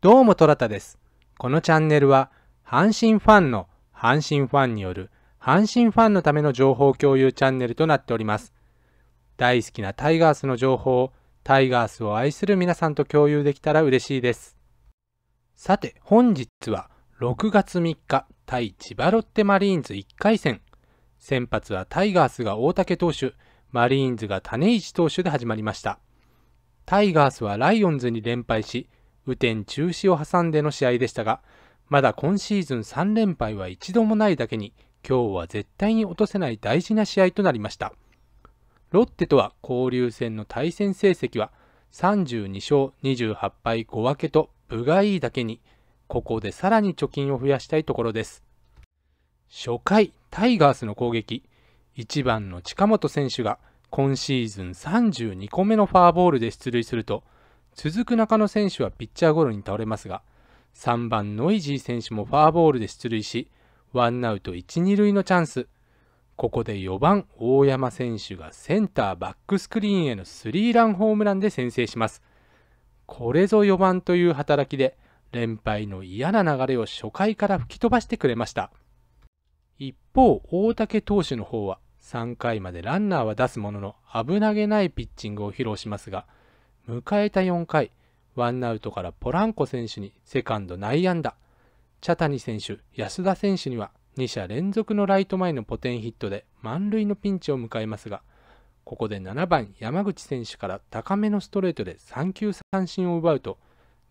どうもトラタです。このチャンネルは阪神ファンの阪神ファンによる阪神ファンのための情報共有チャンネルとなっております。大好きなタイガースの情報をタイガースを愛する皆さんと共有できたら嬉しいです。さて本日は6月3日対千葉ロッテマリーンズ1回戦。先発はタイガースが大竹投手、マリーンズが種市投手で始まりました。タイガースはライオンズに連敗し、雨天中止を挟んでの試合でしたが、まだ今シーズン3連敗は一度もないだけに、今日は絶対に落とせない大事な試合となりました。ロッテとは交流戦の対戦成績は32勝28敗5分けと分がいいだけに、ここでさらに貯金を増やしたいところです。初回、タイガースの攻撃、1番の近本選手が今シーズン32個目のファーボールで出塁すると、続く中野選手はピッチャーゴロに倒れますが、3番ノイジー選手もファーボールで出塁し、ワンアウト1、2塁のチャンス。ここで4番大山選手がセンターバックスクリーンへのスリーランホームランで先制します。これぞ4番という働きで、連敗の嫌な流れを初回から吹き飛ばしてくれました。一方、大竹投手の方は3回までランナーは出すものの危なげないピッチングを披露しますが、迎えた4回、ワンアウトからポランコ選手にセカンド内野安打、茶谷選手、安田選手には2者連続のライト前のポテンヒットで満塁のピンチを迎えますが、ここで7番山口選手から高めのストレートで3球三振を奪うと、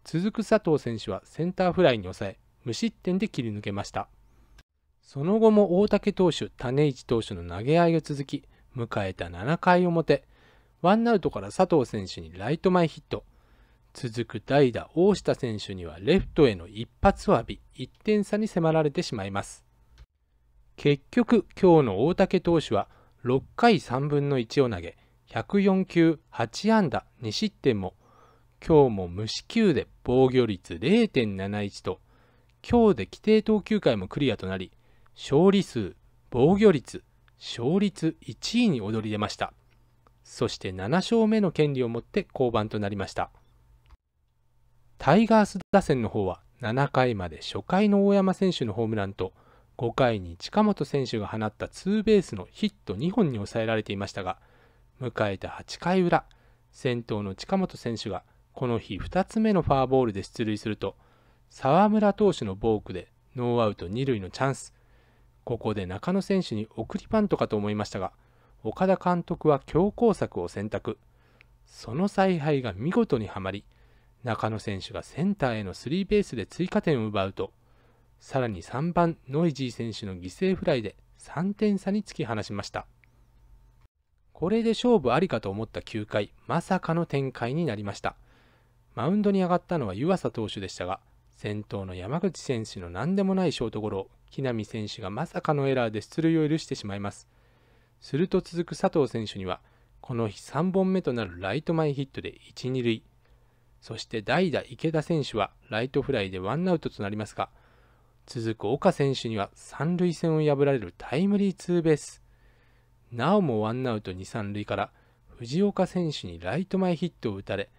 続く佐藤選手はセンターフライに抑え、無失点で切り抜けました。その後も大竹投手、種市投手の投げ合いが続き、迎えた7回表、ワンアウトから佐藤選手にライト前ヒット、続く代打大下選手にはレフトへの一発を浴び、1点差に迫られてしまいます。結局、今日の大竹投手は6回3分の1を投げ、104球8安打2失点も、今日も無四球で防御率0.71と、今日で規定投球回もクリアとなり、勝利数、防御率、勝率1位に躍り出ました。そして7勝目の権利を持って降板となりました。タイガース打線の方は7回まで初回の大山選手のホームランと5回に近本選手が放ったツーベースのヒット2本に抑えられていましたが、迎えた8回裏、先頭の近本選手がこの日2つ目のファーボールで出塁すると、沢村投手のボークでノーアウト2塁のチャンス。ここで中野選手に送りバントかと思いましたが、岡田監督は強攻策を選択。その采配が見事にはまり、中野選手がセンターへのスリーベースで追加点を奪うと、さらに3番ノイジー選手の犠牲フライで3点差に突き放しました。これで勝負ありかと思った9回、まさかの展開になりました。マウンドに上がったのは湯浅投手でしたが、先頭の山口選手の何でもないショートゴロ木浪選手がまさかのエラーで出塁を許してしまいます。すると続く佐藤選手には、この日3本目となるライト前ヒットで1、2塁。そして代打池田選手はライトフライでワンアウトとなりますが、続く岡選手には三塁線を破られるタイムリーツーベース。なおもワンアウト2、3塁から藤岡選手にライト前ヒットを打たれ、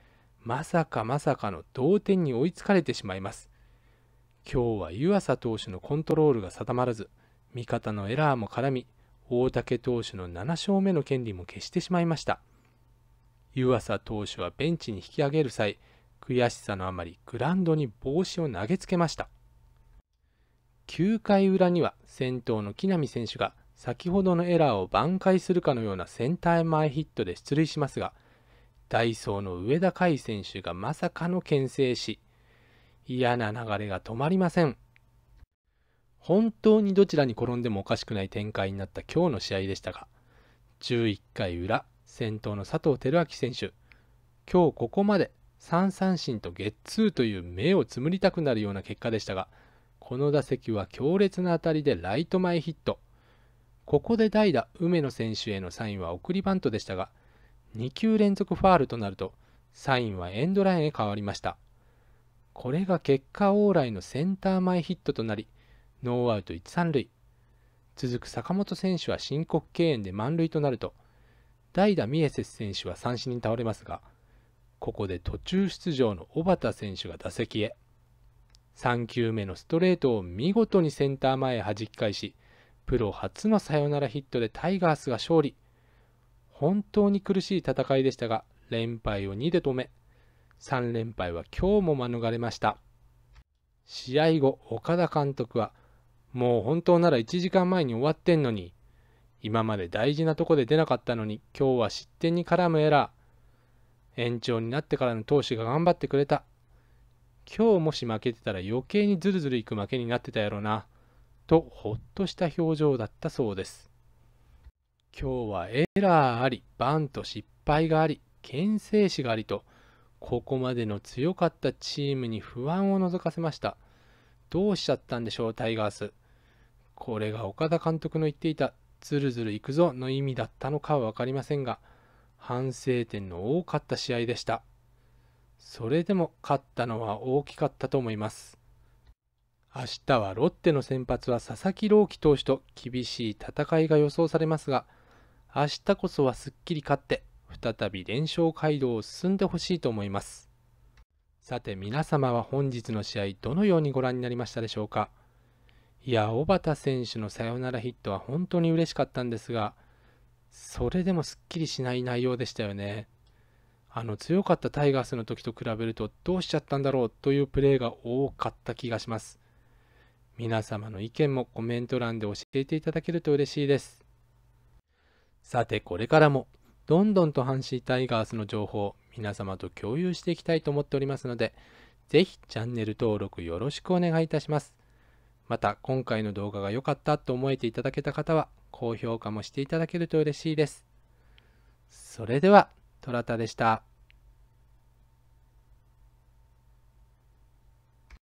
まさかまさかの同点に追いつかれてしまいます。今日は湯浅投手のコントロールが定まらず、味方のエラーも絡み、大竹投手の7勝目の権利も消してしまいました。湯浅投手はベンチに引き上げる際、悔しさのあまりグラウンドに帽子を投げつけました。9回裏には先頭の木浪選手が先ほどのエラーを挽回するかのようなセンター前ヒットで出塁しますが、ダイソーの上田海選手がまさかの牽制し、嫌な流れが止まりません。本当にどちらに転んでもおかしくない展開になった今日の試合でしたが、11回裏、先頭の佐藤輝明選手、今日ここまで3三振とゲッツーという目をつむりたくなるような結果でしたが、この打席は強烈な当たりでライト前ヒット。ここで代打、梅野選手へのサインは送りバントでしたが、2球連続ファールとなると、サインはエンドラインへ変わりました。これが結果往来のセンター前ヒットとなり、ノーアウト1、3塁。続く坂本選手は申告敬遠で満塁となると、代打ミエセス選手は三振に倒れますが、ここで途中出場の小畑選手が打席へ。3球目のストレートを見事にセンター前へ弾き返し、プロ初のサヨナラヒットでタイガースが勝利。本当に苦しい戦いでしたが、連敗を2で止め、3連敗は今日も免れました。試合後、岡田監督は、もう本当なら1時間前に終わってんのに、今まで大事なとこで出なかったのに、今日は失点に絡むエラー。延長になってからの投手が頑張ってくれた。今日もし負けてたら余計にズルズルいく負けになってたやろな。と、ほっとした表情だったそうです。今日はエラーあり、バント失敗があり、牽制士がありと、ここまでの強かったチームに不安を覗かせました。どうしちゃったんでしょう、タイガース。これが岡田監督の言っていた、ずるずるいくぞの意味だったのかは分かりませんが、反省点の多かった試合でした。それでも勝ったのは大きかったと思います。明日はロッテの先発は佐々木朗希投手と厳しい戦いが予想されますが、明日こそはすっきり勝って、再び連勝街道を進んでほしいと思います。さて皆様は本日の試合どのようにご覧になりましたでしょうか？いや、小畑選手のサヨナラヒットは本当に嬉しかったんですが、それでもすっきりしない内容でしたよね。あの強かったタイガースの時と比べるとどうしちゃったんだろうというプレーが多かった気がします。皆様の意見もコメント欄で教えていただけると嬉しいです。さてこれからもどんどんと阪神タイガースの情報皆様と共有していきたいと思っておりますので、ぜひチャンネル登録よろしくお願いいたします。また、今回の動画が良かったと思えていただけた方は、高評価もしていただけると嬉しいです。それでは、トラタでした。